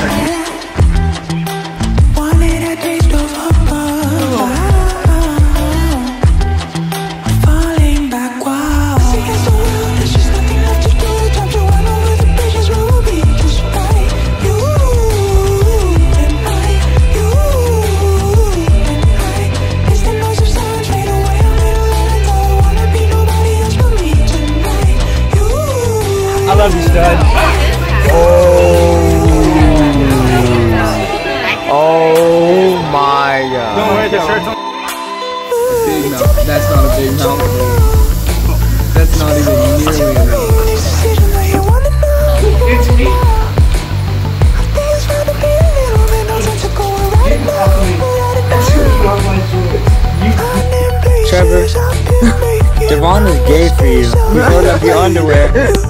Thank you. Mouth. That's not a big mouth. That's not even nearly enough. It's me. Trevor, Devon is gay for you. You rolled up your underwear.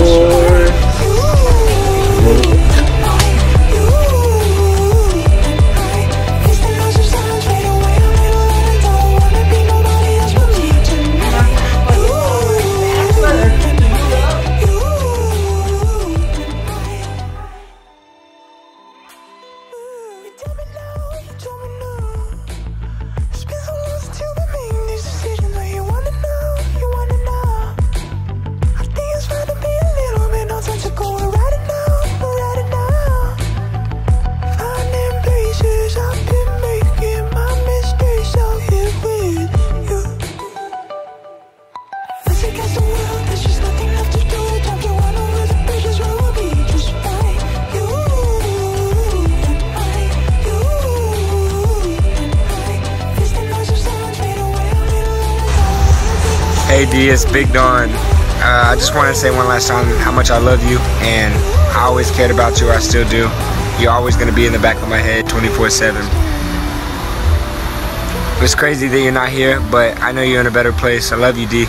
D, it's Big Don. Uh, I just want to say one last time how much I love you, and I always cared about you. I still do. You're always gonna be in the back of my head, 24/7. It's crazy that you're not here, but I know you're in a better place. I love you, D.